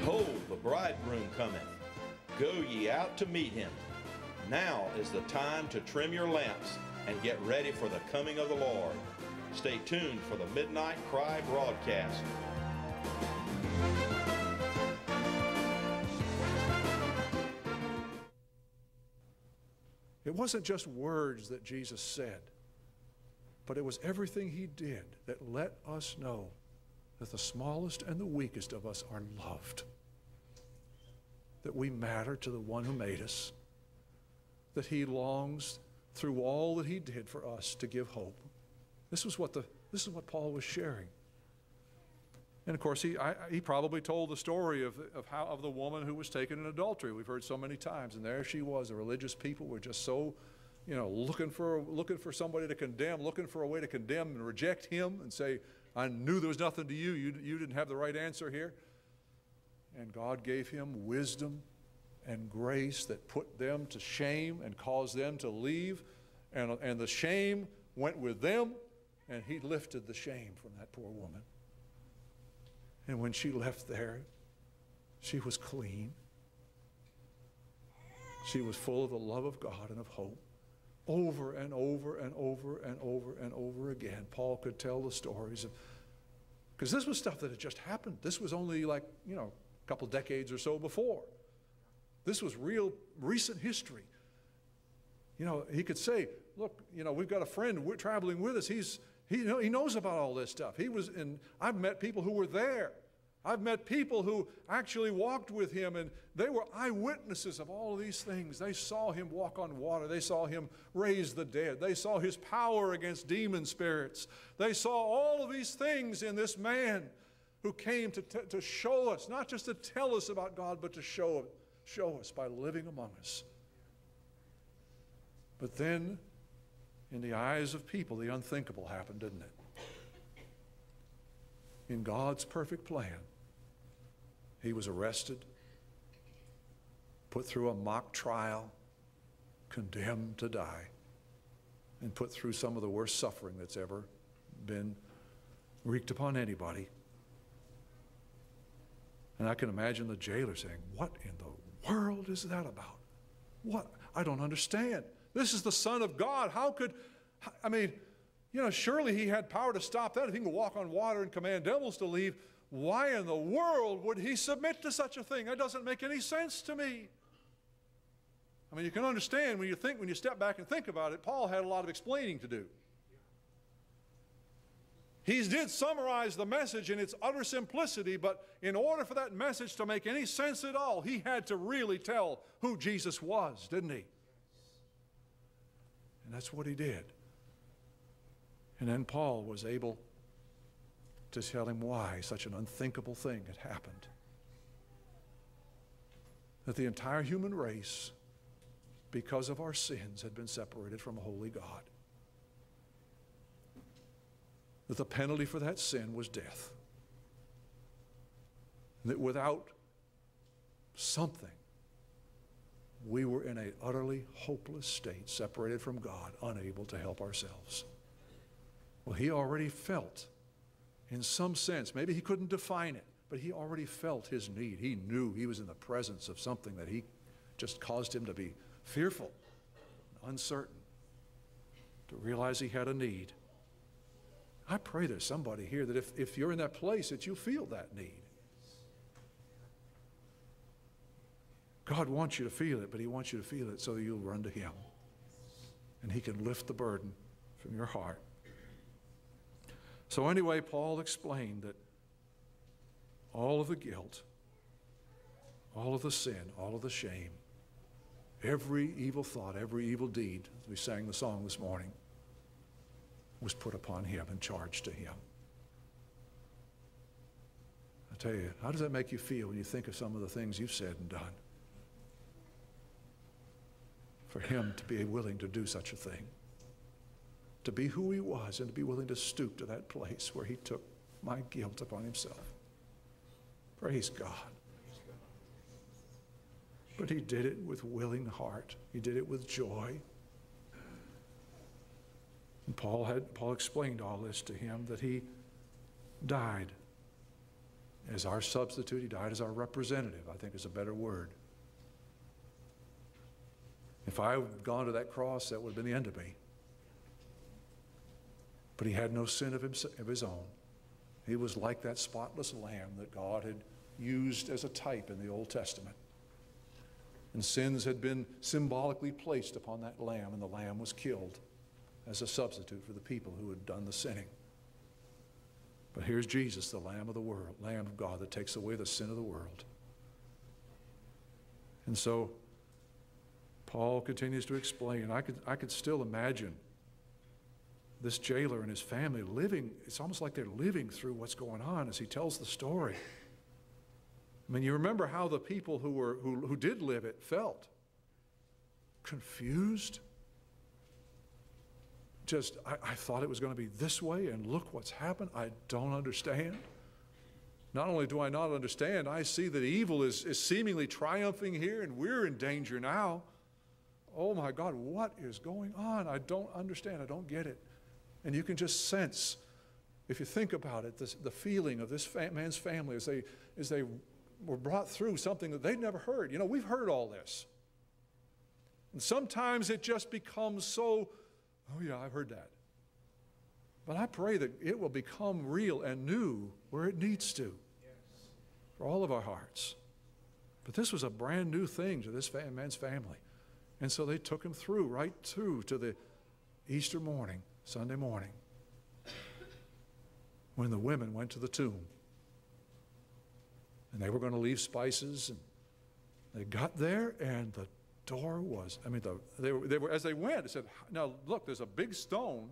Behold, the bridegroom cometh. Go ye out to meet him. Now is the time to trim your lamps and get ready for the coming of the Lord. Stay tuned for the Midnight Cry broadcast. It wasn't just words that Jesus said, but it was everything he did that let us know that the smallest and the weakest of us are loved, that we matter to the one who made us, that he longs through all that he did for us to give hope. This was what, the, this is what Paul was sharing. And of course, he, I, he probably told the story of, of, how, of the woman who was taken in adultery. We've heard so many times. And there she was. The religious people were just so, you know, looking for, looking for somebody to condemn, looking for a way to condemn and reject him and say, I knew there was nothing to you. You, you didn't have the right answer here. And God gave him wisdom and grace that put them to shame and caused them to leave. And, and the shame went with them, and he lifted the shame from that poor woman. And when she left there, she was clean. She was full of the love of God and of hope. Over and over and over and over and over again, Paul could tell the stories of, because this was stuff that had just happened. This was only like, you know, a couple decades or so before. This was real recent history. You know, he could say, look, you know, we've got a friend we're traveling with us. He's, he, know he knows about all this stuff. He was in, I've met people who were there. I've met people who actually walked with him and they were eyewitnesses of all of these things. They saw him walk on water. They saw him raise the dead. They saw his power against demon spirits. They saw all of these things in this man who came to, to show us, not just to tell us about God, but to show, show us by living among us. But then in the eyes of people, the unthinkable happened, didn't it? In God's perfect plan, he was arrested, put through a mock trial, condemned to die, and put through some of the worst suffering that's ever been wreaked upon anybody. And I can imagine the jailer saying, What in the world is that about? What? I don't understand. This is the Son of God. How could, I mean, you know, surely he had power to stop that. If he can walk on water and command devils to leave, why in the world would he submit to such a thing? That doesn't make any sense to me. I mean, you can understand when you think, when you step back and think about it, Paul had a lot of explaining to do. He did summarize the message in its utter simplicity, but in order for that message to make any sense at all, he had to really tell who Jesus was, didn't he? And that's what he did. And then Paul was able to tell him why such an unthinkable thing had happened. That the entire human race, because of our sins, had been separated from a holy God. That the penalty for that sin was death. That without something we were in an utterly hopeless state, separated from God, unable to help ourselves. Well, he already felt, in some sense, maybe he couldn't define it, but he already felt his need. He knew he was in the presence of something that he just caused him to be fearful, uncertain, to realize he had a need. I pray there's somebody here that if, if you're in that place, that you feel that need. God wants you to feel it, but He wants you to feel it so you'll run to Him. And He can lift the burden from your heart. So, anyway, Paul explained that all of the guilt, all of the sin, all of the shame, every evil thought, every evil deed, we sang the song this morning, was put upon Him and charged to Him. I tell you, how does that make you feel when you think of some of the things you've said and done? for him to be willing to do such a thing. To be who he was and to be willing to stoop to that place where he took my guilt upon himself. Praise God. But he did it with willing heart. He did it with joy. And Paul had Paul explained all this to him that he died as our substitute. He died as our representative, I think is a better word. If I had gone to that cross, that would have been the end of me. But he had no sin of, of his own. He was like that spotless lamb that God had used as a type in the Old Testament. And sins had been symbolically placed upon that lamb, and the lamb was killed as a substitute for the people who had done the sinning. But here's Jesus, the Lamb of the world, Lamb of God that takes away the sin of the world. And so Paul continues to explain. I could, I could still imagine this jailer and his family living, it's almost like they're living through what's going on as he tells the story. I mean, you remember how the people who, were, who, who did live it felt confused. Just, I, I thought it was going to be this way, and look what's happened. I don't understand. Not only do I not understand, I see that evil is, is seemingly triumphing here, and we're in danger now. Oh my God, what is going on? I don't understand. I don't get it. And you can just sense, if you think about it, this, the feeling of this fa- man's family as they, as they were brought through something that they'd never heard. You know, we've heard all this. And sometimes it just becomes so, oh, yeah, I've heard that. But I pray that it will become real and new where it needs to yes. for all of our hearts. But this was a brand new thing to this man's family. And so they took him through, right through to the Easter morning, Sunday morning, when the women went to the tomb and they were going to leave spices. And they got there, and the door was, I mean, the, they, were, they were, as they went, they said, Now look, there's a big stone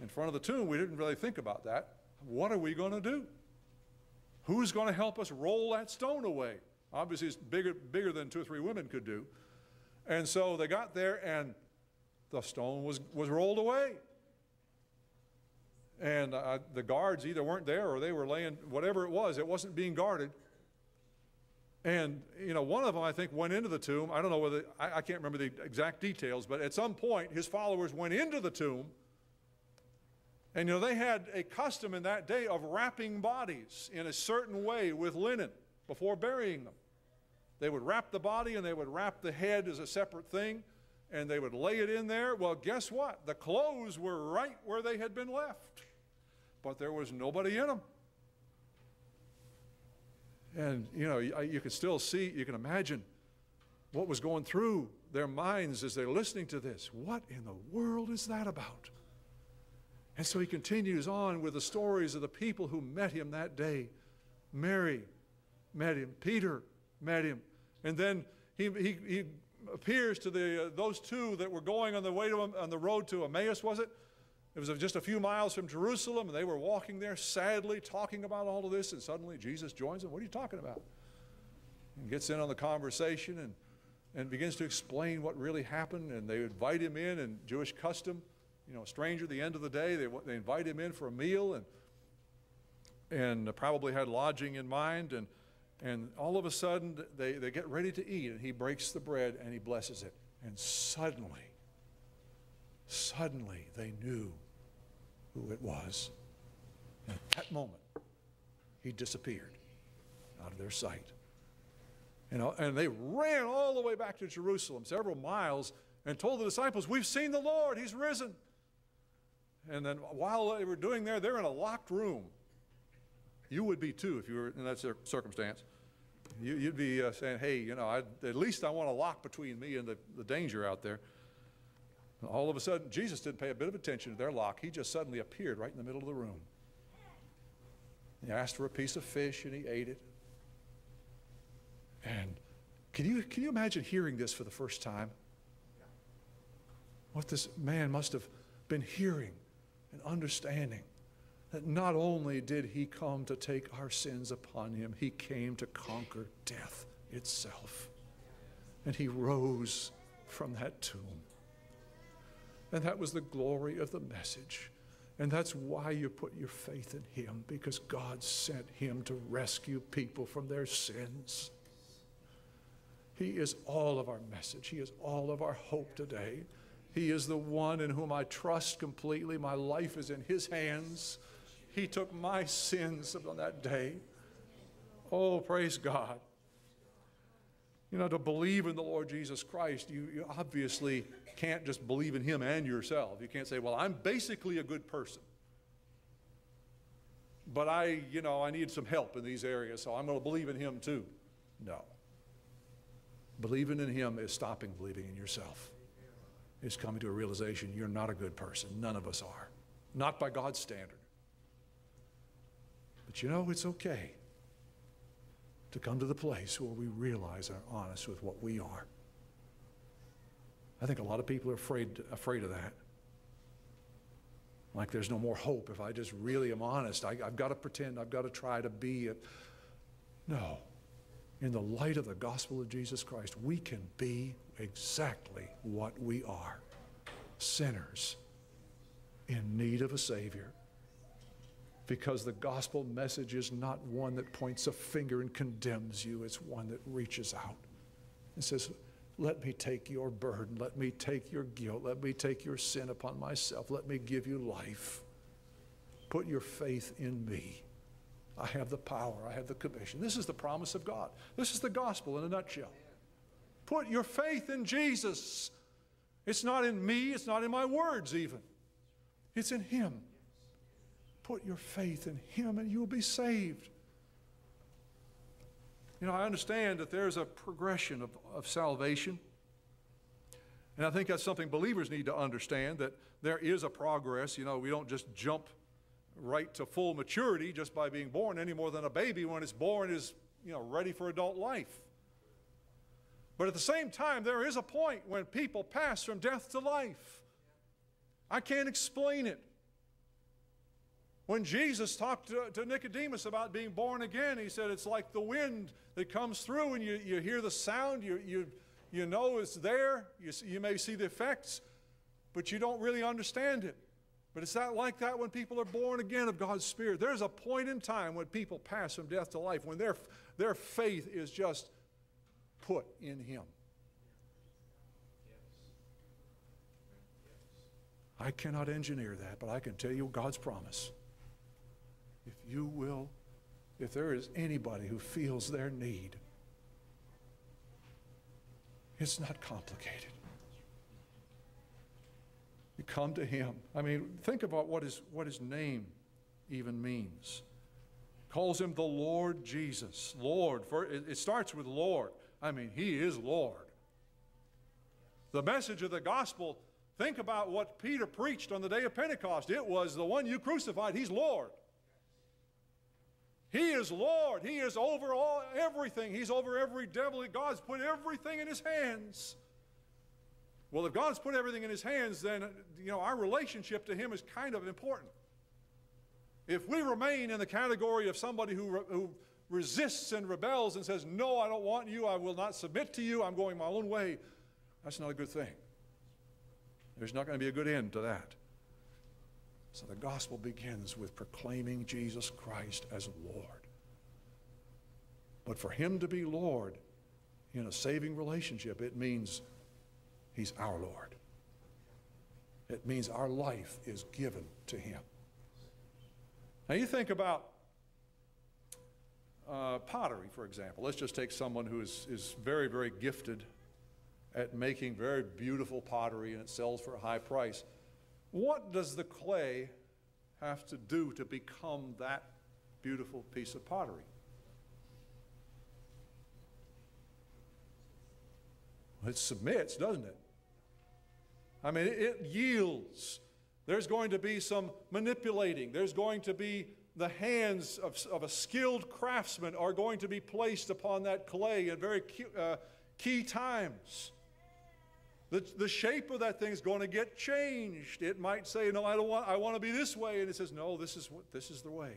in front of the tomb. We didn't really think about that. What are we going to do? Who's going to help us roll that stone away? Obviously, it's bigger, bigger than two or three women could do. And so they got there, and the stone was, was rolled away. And the guards either weren't there or they were laying, whatever it was, it wasn't being guarded. And, you know, one of them, I think, went into the tomb. I don't know whether, I, I can't remember the exact details, but at some point, his followers went into the tomb. And, you know, they had a custom in that day of wrapping bodies in a certain way with linen before burying them. They would wrap the body and they would wrap the head as a separate thing and they would lay it in there. Well, guess what? The clothes were right where they had been left but there was nobody in them. And, you know, you, can still see, you can imagine what was going through their minds as they're listening to this. What in the world is that about? And so he continues on with the stories of the people who met him that day. Mary met him, Peter met him, and then he, he, he appears to the, uh, those two that were going on the way to on the road to Emmaus, was it? It was just a few miles from Jerusalem, and they were walking there sadly talking about all of this, and suddenly Jesus joins them. What are you talking about? And gets in on the conversation and, and begins to explain what really happened. And they invite him in, and Jewish custom, you know, a stranger at the end of the day, they, they invite him in for a meal and, and probably had lodging in mind. And, and all of a sudden, they, they get ready to eat, and he breaks the bread and he blesses it. And suddenly, suddenly they knew who it was. And at that moment, he disappeared out of their sight. You uh, know, and they ran all the way back to Jerusalem, several miles, and told the disciples, We've seen the Lord, He's risen. And then while they were doing there, they're in a locked room. You would be too if you were in that circumstance. You, would be uh, saying, Hey, you know, I, at least I want a lock between me and the, the danger out there. All of a sudden, Jesus didn't pay a bit of attention to their lock. He just suddenly appeared right in the middle of the room. He asked for a piece of fish and he ate it. And can you, can you imagine hearing this for the first time? What this man must have been hearing and understanding. That not only did he come to take our sins upon him, he came to conquer death itself. And he rose from that tomb. And that was the glory of the message. And that's why you put your faith in Him, because God sent Him to rescue people from their sins. He is all of our message, He is all of our hope today. He is the one in whom I trust completely. My life is in His hands. He took my sins on that day. Oh, praise God. You know, to believe in the Lord Jesus Christ, you, you obviously can't just believe in Him and yourself. You can't say, well, I'm basically a good person. But I, you know, I need some help in these areas, so I'm going to believe in Him too. No. Believing in Him is stopping believing in yourself. It's coming to a realization you're not a good person. None of us are. Not by God's standard. But you know, it's okay to come to the place where we realize and are honest with what we are. I think a lot of people are afraid, afraid of that. Like there's no more hope if I just really am honest. I, have got to pretend, I've got to try to be it. No. In the light of the gospel of Jesus Christ, we can be exactly what we are sinners in need of a Savior. Because the gospel message is not one that points a finger and condemns you, it's one that reaches out and says, Let me take your burden, let me take your guilt, let me take your sin upon myself, let me give you life. Put your faith in me. I have the power, I have the commission. This is the promise of God. This is the gospel in a nutshell. Put your faith in Jesus. It's not in me, it's not in my words, even. It's in Him. Put your faith in Him and you'll be saved. You know, I understand that there's a progression of, of salvation. And I think that's something believers need to understand that there is a progress. You know, we don't just jump right to full maturity just by being born any more than a baby when it's born is, you know, ready for adult life. But at the same time, there is a point when people pass from death to life. I can't explain it. When Jesus talked to, to, Nicodemus about being born again, he said it's like the wind that comes through and you, you hear the sound, you, you, you know it's there, you, you may see the effects, but you don't really understand it. But it's not like that when people are born again of God's Spirit. There's a point in time when people pass from death to life, when their, their faith is just put in Him. I cannot engineer that, but I can tell you God's promise. You will, if there is anybody who feels their need, it's not complicated. You come to Him. I mean, think about what his, what his name even means. Calls him the Lord Jesus. Lord. For it starts with Lord. I mean, He is Lord. The message of the gospel, think about what Peter preached on the day of Pentecost. It was the one you crucified, He's Lord. He is Lord. He is over all everything. He's over every devil. God's put everything in his hands. Well, if God's put everything in his hands, then you know our relationship to him is kind of important. If we remain in the category of somebody who, who resists and rebels and says, No, I don't want you, I will not submit to you, I'm going my own way, that's not a good thing. There's not going to be a good end to that. So the gospel begins with proclaiming Jesus Christ as Lord. But for him to be Lord in a saving relationship, it means he's our Lord. It means our life is given to him. Now you think about uh, pottery, for example. Let's just take someone who is, is very, very gifted at making very beautiful pottery and it sells for a high price. What does the clay have to do to become that beautiful piece of pottery? It submits, doesn't it? I mean, it, it yields. There's going to be some manipulating. There's going to be the hands of, of a skilled craftsman are going to be placed upon that clay at very key, uh, key times. The, the shape of that thing is going to get changed. It might say, No, I don't want, I want to be this way. And it says, No, this is, what, this is the way.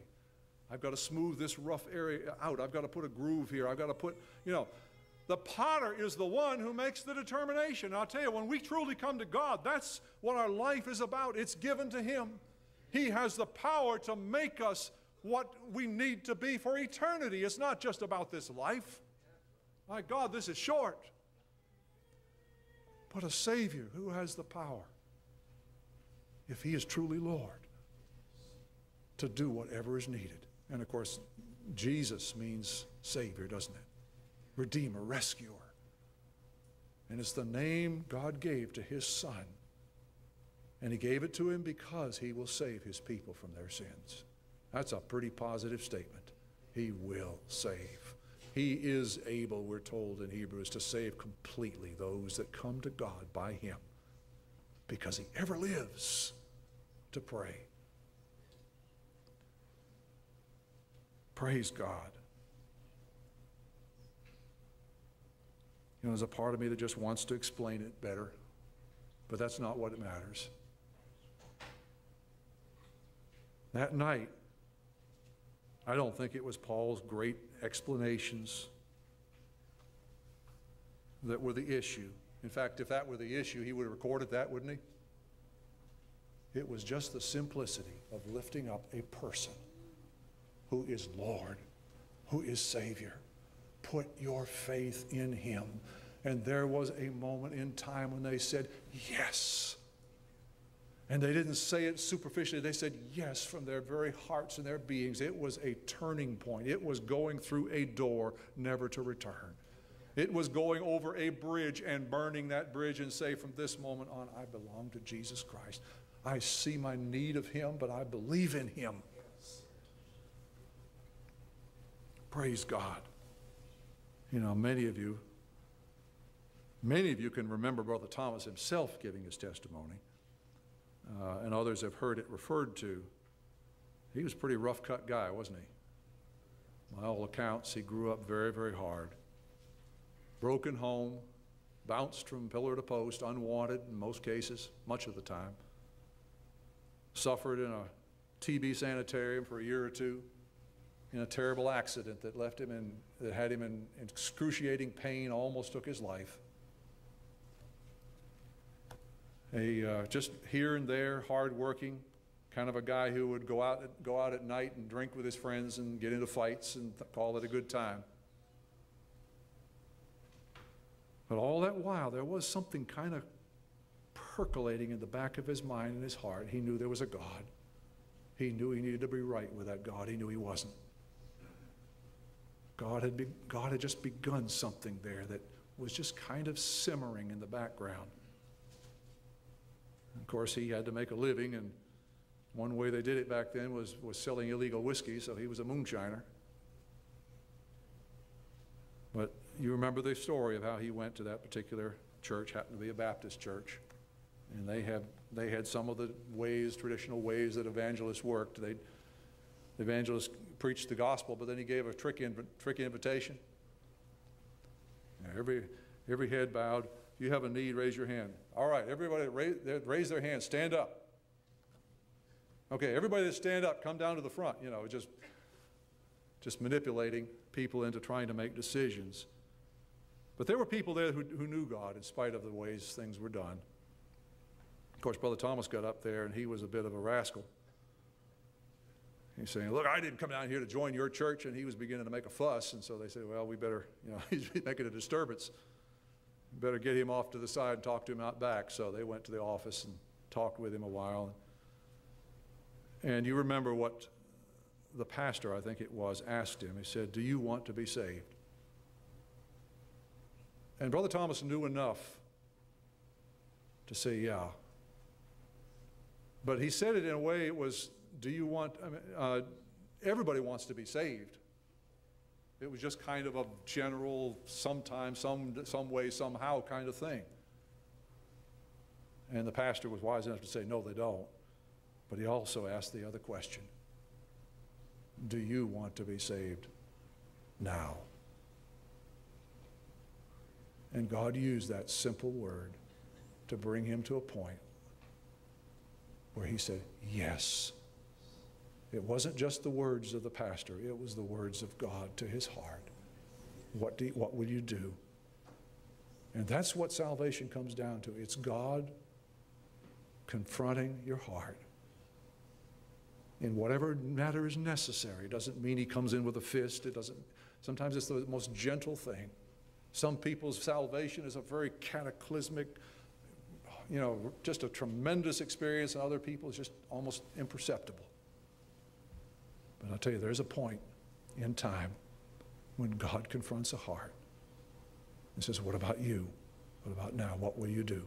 I've got to smooth this rough area out. I've got to put a groove here. I've got to put, you know, the potter is the one who makes the determination. I'll tell you, when we truly come to God, that's what our life is about. It's given to Him. He has the power to make us what we need to be for eternity. It's not just about this life. My God, this is short. But a Savior who has the power, if He is truly Lord, to do whatever is needed. And of course, Jesus means Savior, doesn't it? Redeemer, rescuer. And it's the name God gave to His Son. And He gave it to Him because He will save His people from their sins. That's a pretty positive statement. He will save. He is able, we're told in Hebrews, to save completely those that come to God by Him because He ever lives to pray. Praise God. You know, there's a part of me that just wants to explain it better, but that's not what it matters. That night, I don't think it was Paul's great explanations that were the issue. In fact, if that were the issue, he would have recorded that, wouldn't he? It was just the simplicity of lifting up a person who is Lord, who is Savior. Put your faith in Him. And there was a moment in time when they said, Yes. And they didn't say it superficially, they said yes from their very hearts and their beings. It was a turning point, it was going through a door never to return. It was going over a bridge and burning that bridge and say, from this moment on, I belong to Jesus Christ. I see my need of Him, but I believe in Him. Praise God. You know, many of you, many of you can remember Brother Thomas himself giving his testimony, uh, and others have heard it referred to. He was a pretty rough cut guy, wasn't he? By all accounts, he grew up very, very hard. Broken home, bounced from pillar to post, unwanted in most cases, much of the time. Suffered in a TB sanitarium for a year or two in a terrible accident that left him in, that had him in excruciating pain, almost took his life. A uh, just here and there, hardworking, kind of a guy who would go out go out at night and drink with his friends and get into fights and call it a good time. But all that while, there was something kind of percolating in the back of his mind and his heart. He knew there was a God. He knew he needed to be right with that God. He knew he wasn't. God had, be, God had just begun something there that was just kind of simmering in the background. Course, he had to make a living, and one way they did it back then was, was selling illegal whiskey, so he was a moonshiner. But you remember the story of how he went to that particular church, happened to be a Baptist church. And they, have, they had some of the ways, traditional ways that evangelists worked. They'd, the evangelist preached the gospel, but then he gave a trick, inv- invitation. Every, every head bowed. You have a need, raise your hand. All right, everybody raise, raise their hand. Stand up. Okay, everybody that stand up, come down to the front. You know, just, just manipulating people into trying to make decisions. But there were people there who, who knew God in spite of the ways things were done. Of course, Brother Thomas got up there and he was a bit of a rascal. He's saying, Look, I didn't come down here to join your church. And he was beginning to make a fuss. And so they said, Well, we better, you know, he's making a disturbance. Better get him off to the side and talk to him out back. So they went to the office and talked with him a while. And you remember what the pastor, I think it was, asked him. He said, Do you want to be saved? And Brother Thomas knew enough to say, Yeah. But he said it in a way it was do you want, I mean, uh, everybody wants to be saved. It was just kind of a general, sometime, some, some way, somehow kind of thing. And the pastor was wise enough to say, no, they don't. But he also asked the other question Do you want to be saved now? And God used that simple word to bring him to a point where he said, Yes. It wasn't just the words of the pastor, it was the words of God to his heart. What, do what will you do? And that's what salvation comes down to. It's God confronting your heart in whatever matter is necessary. It doesn't mean he comes in with a fist. It doesn't. Sometimes it's the most gentle thing. Some people's salvation is a very cataclysmic, you know, just a tremendous experience, and other people's just almost imperceptible. But I'll tell you, there's a point in time when God confronts a heart and says, What about you? What about now? What will you do?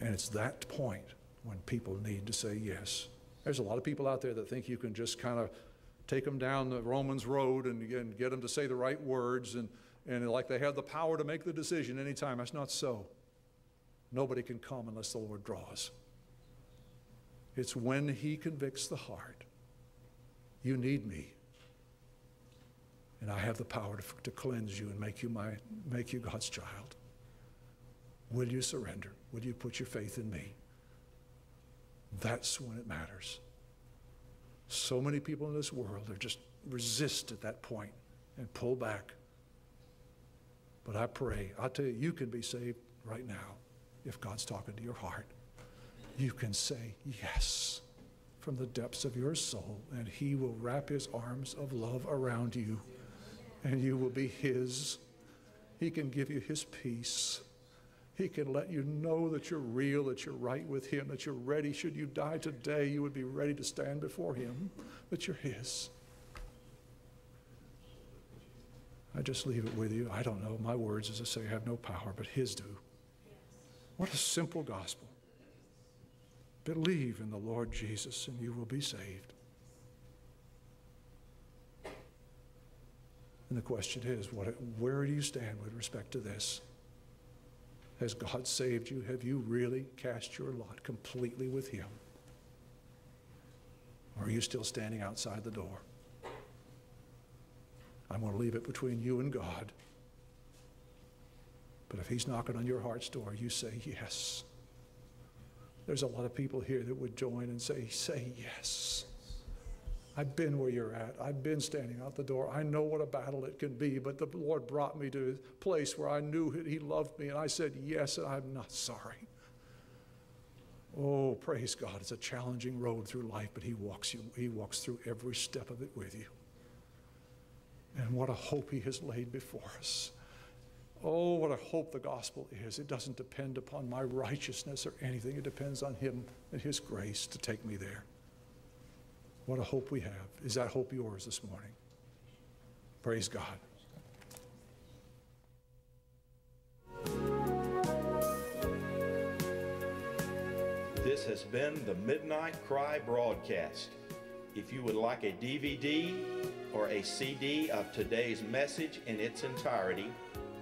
And it's that point when people need to say yes. There's a lot of people out there that think you can just kind of take them down the Romans road and, and get them to say the right words and, and like they have the power to make the decision anytime. That's not so. Nobody can come unless the Lord draws. It's when He convicts the heart. You need me. And I have the power to, to cleanse you and make you, my, make you God's child. Will you surrender? Will you put your faith in me? That's when it matters. So many people in this world are just resist at that point and pull back. But I pray, I tell you, you can be saved right now if God's talking to your heart. You can say yes from the depths of your soul, and He will wrap His arms of love around you, and you will be His. He can give you His peace. He can let you know that you're real, that you're right with Him, that you're ready. Should you die today, you would be ready to stand before Him, that you're His. I just leave it with you. I don't know. My words, as I say, have no power, but His do. What a simple gospel. Believe in the Lord Jesus, and you will be saved. And the question is, what, where do you stand with respect to this? Has God saved you? Have you really cast your lot completely with Him? Or are you still standing outside the door? I'm going to leave it between you and God. But if He's knocking on your heart's door, you say yes. There's a lot of people here that would join and say, Say yes. I've been where you're at. I've been standing out the door. I know what a battle it can be, but the Lord brought me to a place where I knew that He loved me, and I said yes, and I'm not sorry. Oh, praise God. It's a challenging road through life, but He walks you, He walks through every step of it with you. And what a hope He has laid before us. Oh, what a hope the gospel is. It doesn't depend upon my righteousness or anything, it depends on Him and His grace to take me there. What a hope we have. Is that hope yours this morning? Praise God. This has been the Midnight Cry broadcast. If you would like a DVD or a CD of today's message in its entirety,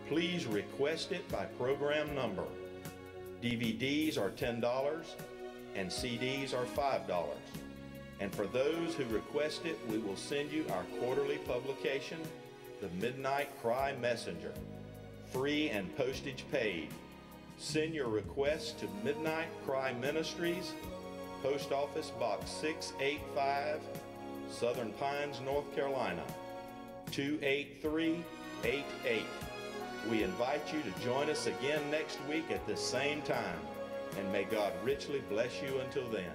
please request it by program number. DVDs are $10 and CDs are $5. And for those who request it, we will send you our quarterly publication, The Midnight Cry Messenger, free and postage paid. Send your request to Midnight Cry Ministries, Post Office Box 685, Southern Pines, North Carolina, 28388. We invite you to join us again next week at the same time, and may God richly bless you until then.